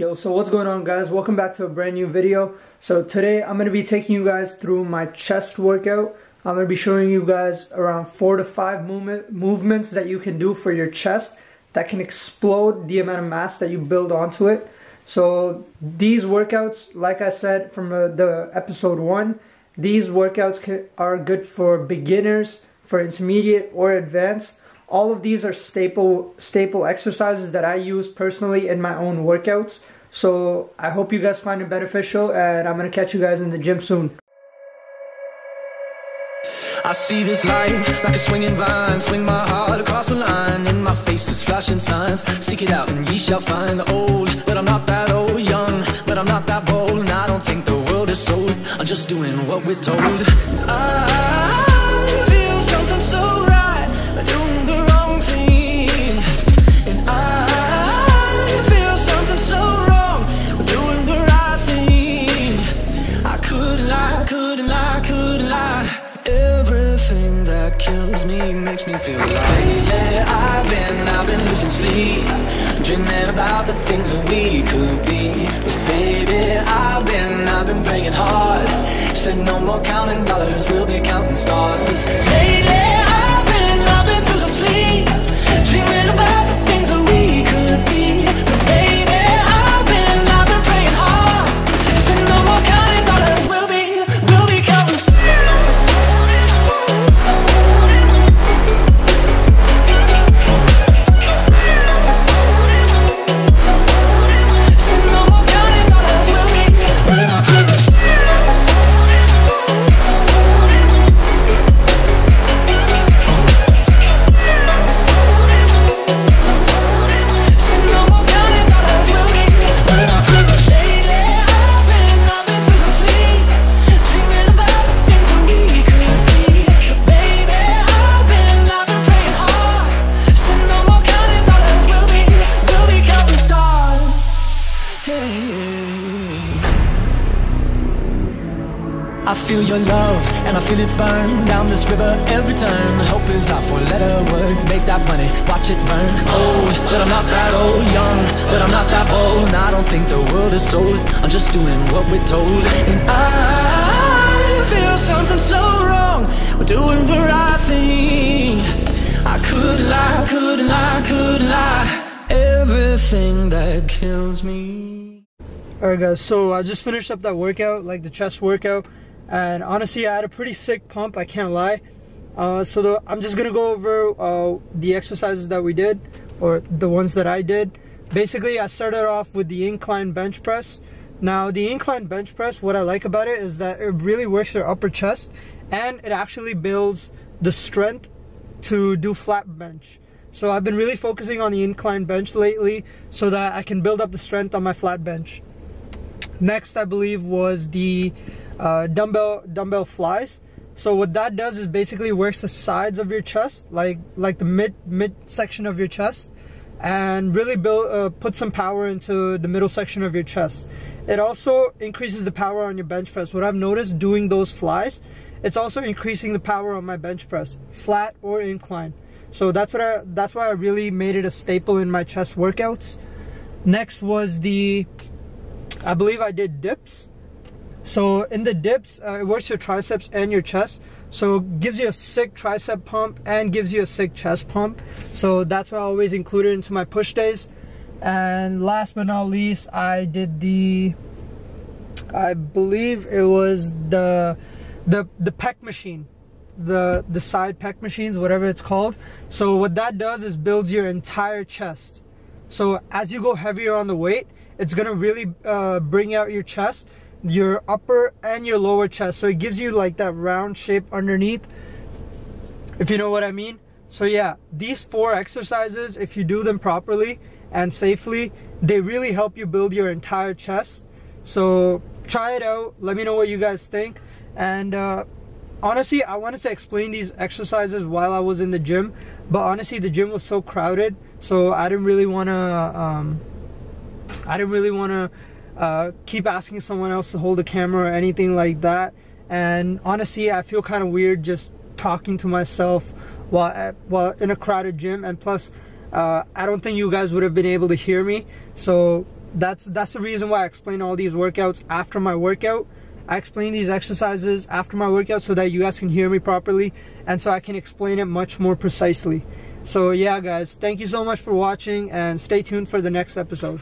Yo, so what's going on guys? Welcome back to a brand new video. So today I'm going to be taking you guys through my chest workout. I'm going to be showing you guys around four to five movement, movements that you can do for your chest that can explode the amount of mass that you build onto it. So these workouts, like I said from uh, the episode one, these workouts can, are good for beginners, for intermediate or advanced. All of these are staple staple exercises that I use personally in my own workouts. So I hope you guys find it beneficial and I'm gonna catch you guys in the gym soon. I see this life like a swinging vine. Swing my heart across the line In my face is flashing signs. Seek it out and ye shall find the Old, but I'm not that old Young, but I'm not that bold. And I don't think the world is sold. I'm just doing what we're told. I kills makes me feel like Lately I've been, I've been losing sleep. Dreaming about the things that we could be. But baby, I've been, I've been praying hard. Said no more counting dollars, we'll be counting stars. Lately I feel your love and I feel it burn down this river every turn. Hope is our four-letter word. Make that money, watch it burn. Oh, old, but I'm not that old. Young, but I'm not that bold. And I don't think the world is sold. I'm just doing what we're told. And I feel something so wrong. We're doing the right thing. I could lie, could lie, could lie. Everything that kills me. Alright guys, so I just finished up that workout, like the chest workout, and honestly I had a pretty sick pump, I can't lie. Uh, so the, I'm just gonna go over uh, the exercises that we did, or the ones that I did. Basically I started off with the incline bench press. Now the incline bench press, what I like about it is that it really works your upper chest, and it actually builds the strength to do flat bench. So I've been really focusing on the incline bench lately so that I can build up the strength on my flat bench. Next, I believe, was the uh, dumbbell dumbbell flies. So what that does is basically works the sides of your chest, like like the mid mid section of your chest, and really build uh, put some power into the middle section of your chest. It also increases the power on your bench press. What I've noticed doing those flies, it's also increasing the power on my bench press, flat or incline. So that's what I that's why I really made it a staple in my chest workouts. Next was the I believe I did dips. So in the dips, uh, it works your triceps and your chest. So gives you a sick tricep pump and gives you a sick chest pump. So that's what I always included into my push days. And last but not least, I did the, I believe it was the, the the pec machine, the the side pec machines, whatever it's called. So what that does is builds your entire chest. So as you go heavier on the weight, it's gonna really uh, bring out your chest, your upper and your lower chest. So it gives you like that round shape underneath, if you know what I mean. So yeah, these four exercises, if you do them properly and safely, they really help you build your entire chest. So try it out. Let me know what you guys think. And uh, honestly, I wanted to explain these exercises while I was in the gym, but honestly, the gym was so crowded, so I didn't really want to. Um, I didn't really want to uh, keep asking someone else to hold the camera or anything like that. And honestly, I feel kind of weird just talking to myself while at, while in a crowded gym. And plus, uh, I don't think you guys would have been able to hear me. So that's that's the reason why I explain all these workouts after my workout. I explain these exercises after my workout so that you guys can hear me properly and so I can explain it much more precisely. So yeah guys, thank you so much for watching and stay tuned for the next episode.